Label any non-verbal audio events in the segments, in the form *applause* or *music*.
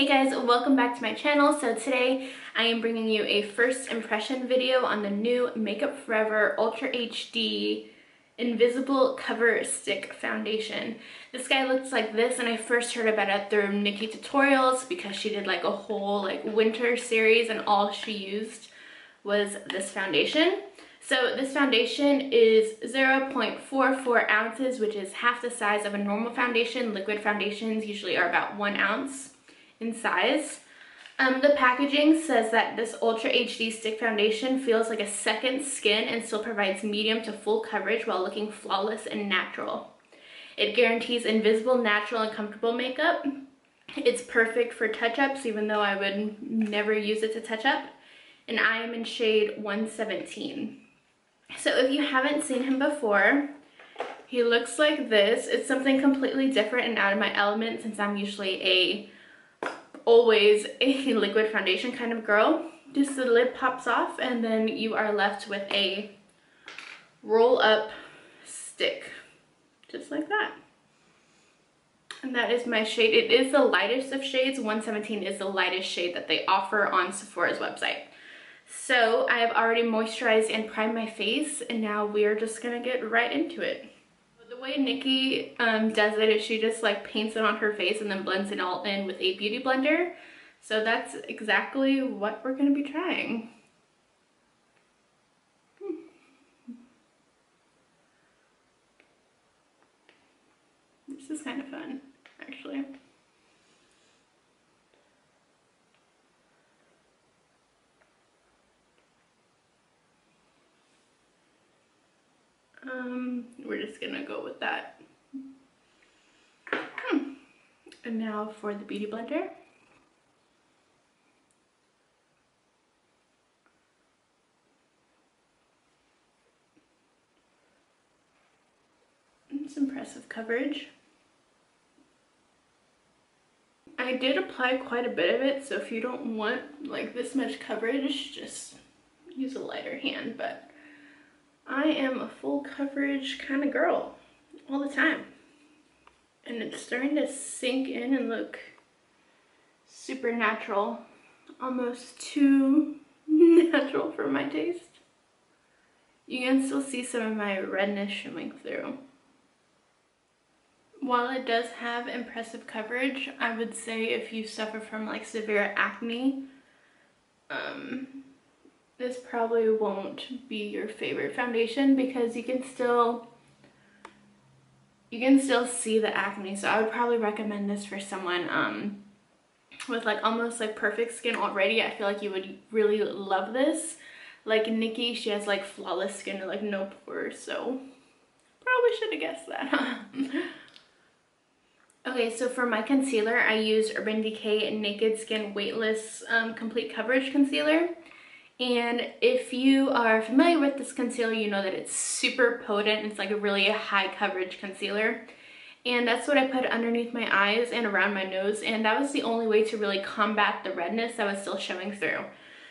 Hey guys, welcome back to my channel. So today I am bringing you a first impression video on the new Makeup Forever Ultra HD Invisible Cover Stick Foundation. This guy looks like this and I first heard about it through Nikkie Tutorials because she did like a whole like winter series and all she used was this foundation. So this foundation is 0.44 ounces, which is half the size of a normal foundation. Liquid foundations usually are about one ounce in size. Um, the packaging says that this Ultra HD Stick Foundation feels like a second skin and still provides medium to full coverage while looking flawless and natural. It guarantees invisible, natural, and comfortable makeup. It's perfect for touch-ups, even though I would never use it to touch up. And I am in shade 117. So if you haven't seen him before, he looks like this. It's something completely different and out of my element since I'm usually a always a *laughs* liquid foundation kind of girl. Just the lid pops off and then you are left with a roll up stick. Just like that. And that is my shade. It is the lightest of shades. 117 is the lightest shade that they offer on Sephora's website. So I have already moisturized and primed my face and now we're just gonna get right into it. Way Nikkie um, does it is she just like paints it on her face and then blends it all in with a beauty blender. So that's exactly what we're gonna be trying. This is kind of fun, actually. Um, we're just gonna go with that. Hmm. And now for the Beauty Blender. It's impressive coverage. I did apply quite a bit of it, so if you don't want like this much coverage, just use a lighter hand, but I am a full coverage kind of girl all the time. And it's starting to sink in and look supernatural. Almost too *laughs* natural for my taste. You can still see some of my redness showing through. While it does have impressive coverage, I would say if you suffer from like severe acne, um, this probably won't be your favorite foundation because you can still you can still see the acne. So I would probably recommend this for someone um with like almost like perfect skin already. I feel like you would really love this. Like Nikkie she has like flawless skin like no pores so probably should have guessed that *laughs* Okay, so for my concealer, I use Urban Decay Naked Skin Weightless um, Complete Coverage Concealer. And if you are familiar with this concealer, you know that it's super potent. It's like a really high coverage concealer. And that's what I put underneath my eyes and around my nose. And that was the only way to really combat the redness that was still showing through.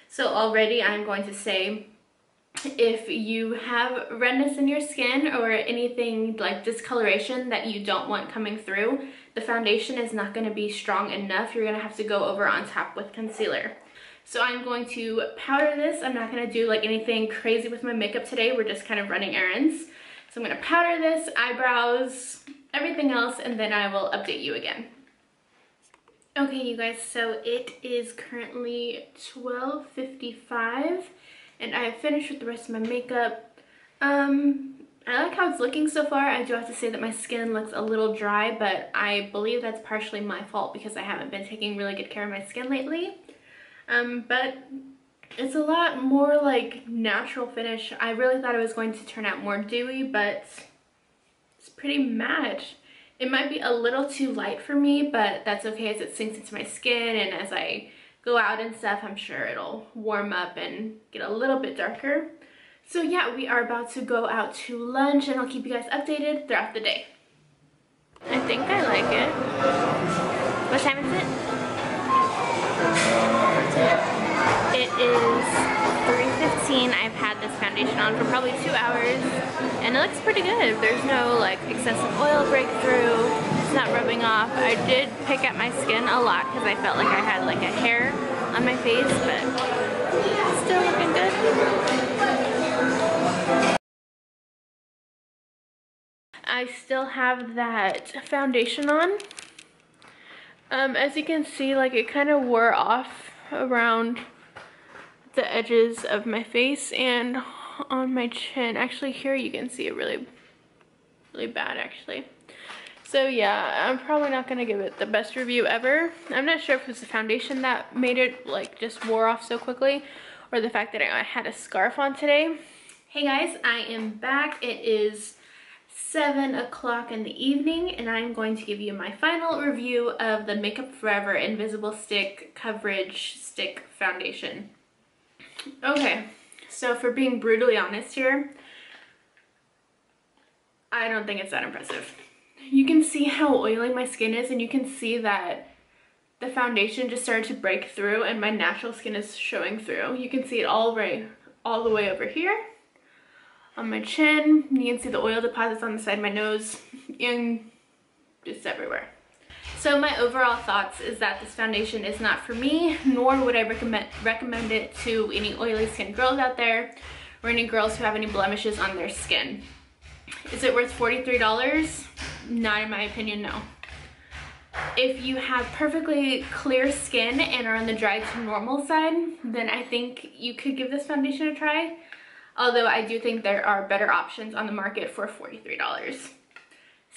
So already I'm going to say if you have redness in your skin or anything like discoloration that you don't want coming through, the foundation is not going to be strong enough. You're going to have to go over on top with concealer. So I'm going to powder this. I'm not going to do like anything crazy with my makeup today. We're just kind of running errands. So I'm going to powder this, eyebrows, everything else, and then I will update you again. Okay, you guys, so it is currently 12.55 and I have finished with the rest of my makeup. Um, I like how it's looking so far. I do have to say that my skin looks a little dry, but I believe that's partially my fault because I haven't been taking really good care of my skin lately. Um, but it's a lot more like natural finish. I really thought it was going to turn out more dewy, but it's pretty matte. It might be a little too light for me, but that's okay as it sinks into my skin and as I go out and stuff, I'm sure it'll warm up and get a little bit darker. So yeah, we are about to go out to lunch and I'll keep you guys updated throughout the day. I think I like it. What time is it? Is 3.15. I've had this foundation on for probably two hours and it looks pretty good. There's no like excessive oil breakthrough. it's not rubbing off. I did pick at my skin a lot because I felt like I had like a hair on my face, but still looking good. I still have that foundation on. Um, as you can see, like it kind of wore off around the edges of my face and on my chin. Actually, here you can see it really, really bad actually. So yeah, I'm probably not gonna give it the best review ever. I'm not sure if it was the foundation that made it like just wore off so quickly or the fact that I had a scarf on today. Hey guys, I am back. It is 7 o'clock in the evening and I'm going to give you my final review of the Makeup Forever Invisible Stick Coverage Stick Foundation. Okay, so for being brutally honest here, I don't think it's that impressive. You can see how oily my skin is and you can see that the foundation just started to break through and my natural skin is showing through. You can see it all right, all the way over here on my chin. You can see the oil deposits on the side of my nose and just everywhere. So my overall thoughts is that this foundation is not for me, nor would I recommend, recommend it to any oily skin girls out there or any girls who have any blemishes on their skin. Is it worth $43? Not in my opinion, no. If you have perfectly clear skin and are on the dry to normal side, then I think you could give this foundation a try although I do think there are better options on the market for $43.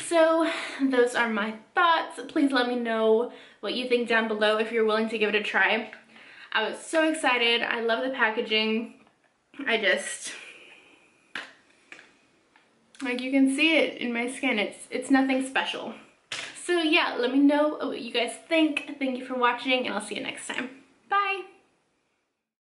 So those are my thoughts. Please let me know what you think down below if you're willing to give it a try. I was so excited. I love the packaging. I just, like you can see it in my skin. It's, it's nothing special. So yeah, let me know what you guys think. Thank you for watching and I'll see you next time.